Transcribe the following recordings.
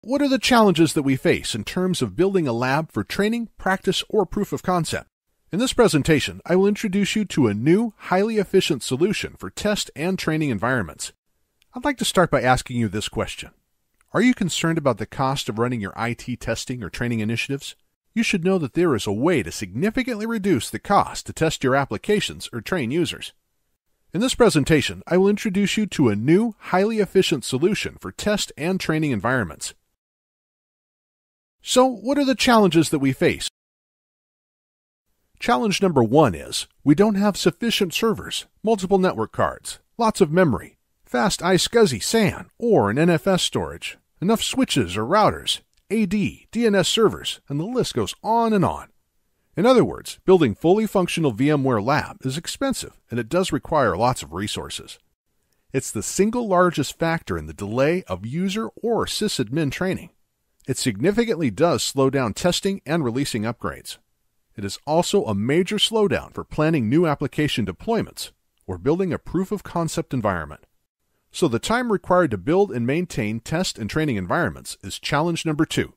What are the challenges that we face in terms of building a lab for training, practice, or proof of concept? In this presentation, I will introduce you to a new, highly efficient solution for test and training environments. I'd like to start by asking you this question. Are you concerned about the cost of running your IT testing or training initiatives? You should know that there is a way to significantly reduce the cost to test your applications or train users. In this presentation, I will introduce you to a new, highly efficient solution for test and training environments. So, what are the challenges that we face? Challenge number one is we don't have sufficient servers, multiple network cards, lots of memory, fast iSCSI SAN or an NFS storage, enough switches or routers, AD, DNS servers, and the list goes on and on. In other words, building fully functional VMware Lab is expensive and it does require lots of resources. It's the single largest factor in the delay of user or sysadmin training. It significantly does slow down testing and releasing upgrades. It is also a major slowdown for planning new application deployments or building a proof of concept environment. So the time required to build and maintain test and training environments is challenge number two.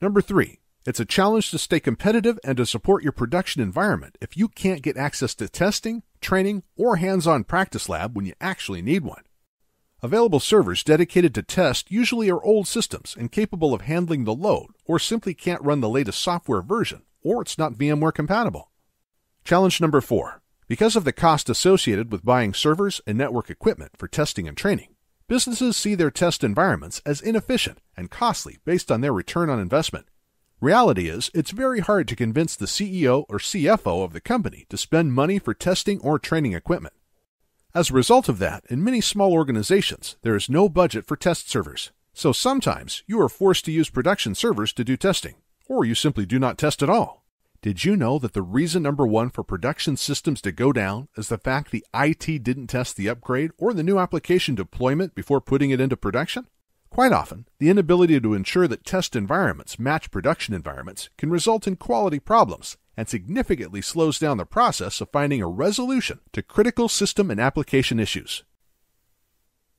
Number three, it's a challenge to stay competitive and to support your production environment if you can't get access to testing, training, or hands on practice lab when you actually need one. Available servers dedicated to test usually are old systems and capable of handling the load, or simply can't run the latest software version, or it's not VMware compatible. Challenge number four. Because of the cost associated with buying servers and network equipment for testing and training, businesses see their test environments as inefficient and costly based on their return on investment Reality is, it's very hard to convince the CEO or CFO of the company to spend money for testing or training equipment. As a result of that, in many small organizations, there is no budget for test servers. So sometimes you are forced to use production servers to do testing, or you simply do not test at all. Did you know that the reason number one for production systems to go down is the fact the IT didn't test the upgrade or the new application deployment before putting it into production? Quite often, the inability to ensure that test environments match production environments can result in quality problems and significantly slows down the process of finding a resolution to critical system and application issues.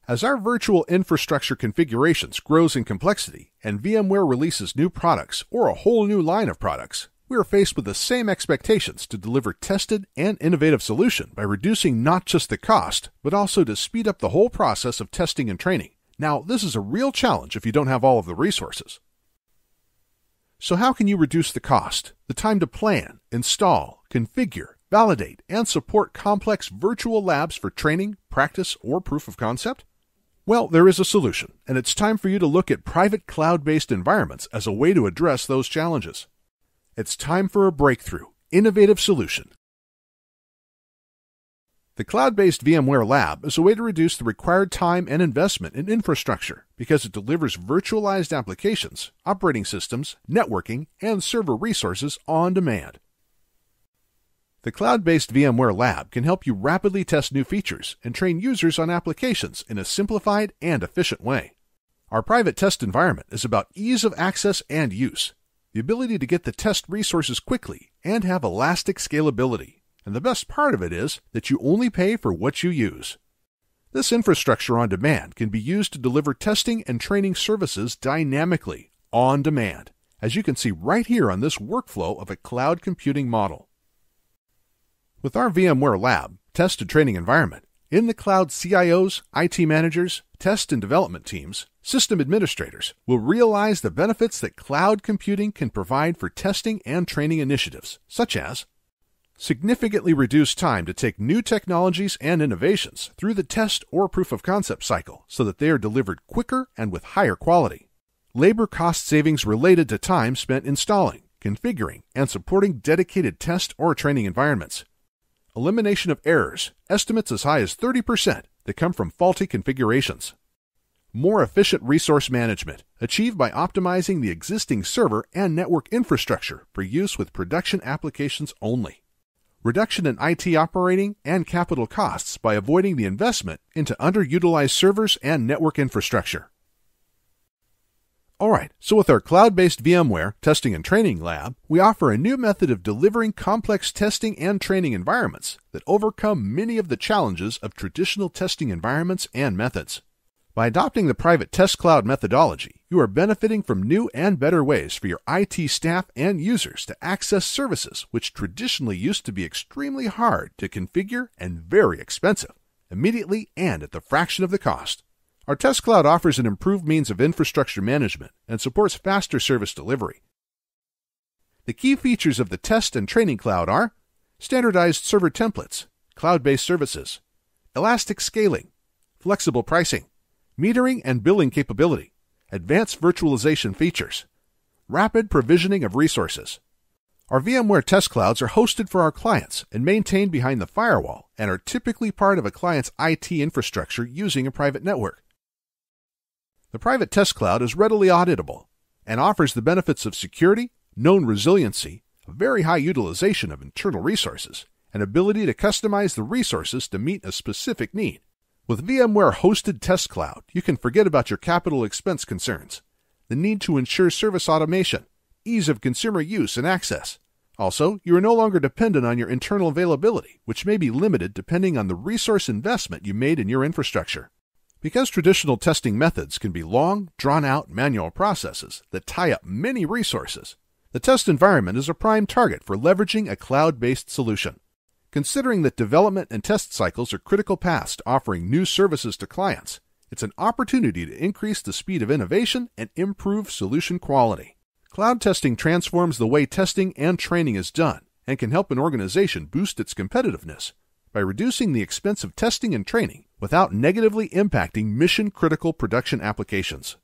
As our virtual infrastructure configurations grows in complexity and VMware releases new products or a whole new line of products, we are faced with the same expectations to deliver tested and innovative solution by reducing not just the cost, but also to speed up the whole process of testing and training now, this is a real challenge if you don't have all of the resources. So, how can you reduce the cost, the time to plan, install, configure, validate, and support complex virtual labs for training, practice, or proof of concept? Well, there is a solution, and it's time for you to look at private cloud based environments as a way to address those challenges. It's time for a breakthrough, innovative solution the cloud based VMware Lab is a way to reduce the required time and investment in infrastructure because it delivers virtualized applications, operating systems, networking, and server resources on demand. The cloud based VMware Lab can help you rapidly test new features and train users on applications in a simplified and efficient way. Our private test environment is about ease of access and use, the ability to get the test resources quickly, and have elastic scalability. And the best part of it is that you only pay for what you use. This infrastructure on demand can be used to deliver testing and training services dynamically, on demand, as you can see right here on this workflow of a cloud computing model. With our VMware Lab test and training environment, in the cloud CIOs, IT managers, test and development teams, system administrators will realize the benefits that cloud computing can provide for testing and training initiatives, such as significantly reduce time to take new technologies and innovations through the test or proof of concept cycle so that they are delivered quicker and with higher quality. Labor cost savings related to time spent installing, configuring, and supporting dedicated test or training environments. Elimination of errors, estimates as high as 30% that come from faulty configurations. More efficient resource management, achieved by optimizing the existing server and network infrastructure for use with production applications only reduction in IT operating and capital costs by avoiding the investment into underutilized servers and network infrastructure. Alright, so with our cloud based VMware testing and training lab, we offer a new method of delivering complex testing and training environments that overcome many of the challenges of traditional testing environments and methods. By adopting the private test cloud methodology, you are benefiting from new and better ways for your IT staff and users to access services which traditionally used to be extremely hard to configure and very expensive, immediately and at the fraction of the cost. Our Test Cloud offers an improved means of infrastructure management and supports faster service delivery. The key features of the Test and Training Cloud are standardized server templates, cloud based services, elastic scaling, flexible pricing, metering and billing capability, advanced virtualization features, rapid provisioning of resources. Our VMware test clouds are hosted for our clients and maintained behind the firewall and are typically part of a client's IT infrastructure using a private network. The private test cloud is readily auditable and offers the benefits of security, known resiliency, a very high utilization of internal resources, and ability to customize the resources to meet a specific need. With VMware Hosted Test Cloud, you can forget about your capital expense concerns, the need to ensure service automation, ease of consumer use and access. Also, you are no longer dependent on your internal availability, which may be limited depending on the resource investment you made in your infrastructure. Because traditional testing methods can be long, drawn out manual processes that tie up many resources, the test environment is a prime target for leveraging a cloud based solution. Considering that development and test cycles are critical paths to offering new services to clients, it's an opportunity to increase the speed of innovation and improve solution quality. Cloud testing transforms the way testing and training is done and can help an organization boost its competitiveness by reducing the expense of testing and training without negatively impacting mission critical production applications.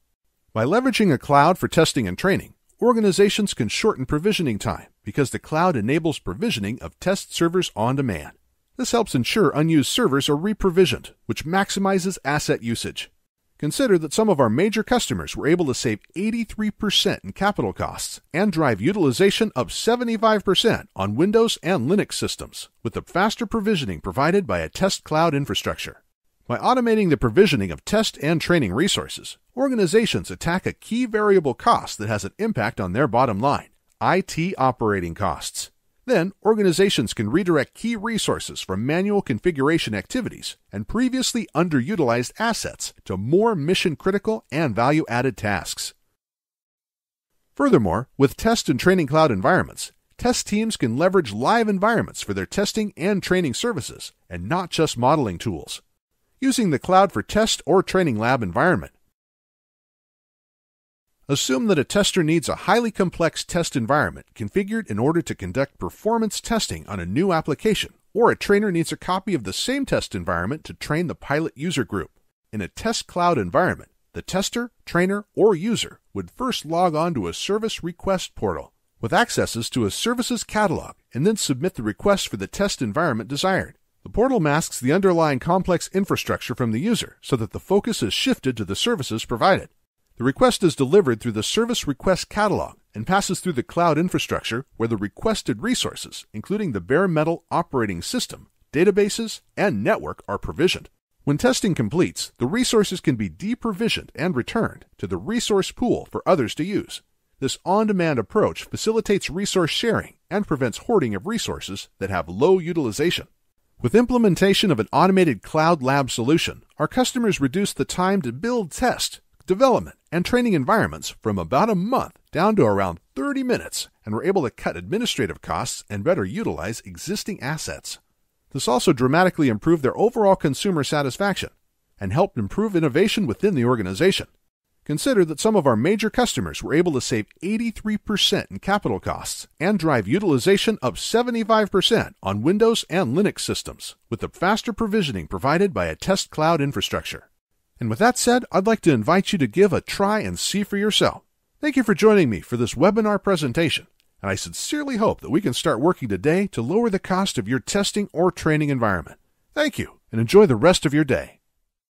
By leveraging a cloud for testing and training, organizations can shorten provisioning time because the cloud enables provisioning of test servers on demand. This helps ensure unused servers are reprovisioned, which maximizes asset usage. Consider that some of our major customers were able to save 83% in capital costs and drive utilization of 75% on Windows and Linux systems with the faster provisioning provided by a test cloud infrastructure. By automating the provisioning of test and training resources, organizations attack a key variable cost that has an impact on their bottom line IT operating costs. Then, organizations can redirect key resources from manual configuration activities and previously underutilized assets to more mission critical and value added tasks. Furthermore, with test and training cloud environments, test teams can leverage live environments for their testing and training services and not just modeling tools using the cloud for test or training lab environment. Assume that a tester needs a highly complex test environment configured in order to conduct performance testing on a new application, or a trainer needs a copy of the same test environment to train the pilot user group. In a test cloud environment, the tester, trainer, or user would first log on to a service request portal with accesses to a services catalog and then submit the request for the test environment desired. The portal masks the underlying complex infrastructure from the user so that the focus is shifted to the services provided. The request is delivered through the Service Request Catalog and passes through the cloud infrastructure where the requested resources, including the bare metal operating system, databases, and network, are provisioned. When testing completes, the resources can be deprovisioned and returned to the resource pool for others to use. This on demand approach facilitates resource sharing and prevents hoarding of resources that have low utilization. With implementation of an automated cloud lab solution, our customers reduce the time to build, test, development, and training environments from about a month down to around 30 minutes and were able to cut administrative costs and better utilize existing assets. This also dramatically improved their overall consumer satisfaction and helped improve innovation within the organization. Consider that some of our major customers were able to save 83% in capital costs and drive utilization of 75% on Windows and Linux systems with the faster provisioning provided by a test cloud infrastructure. And with that said, I'd like to invite you to give a try and see for yourself. Thank you for joining me for this webinar presentation, and I sincerely hope that we can start working today to lower the cost of your testing or training environment. Thank you, and enjoy the rest of your day.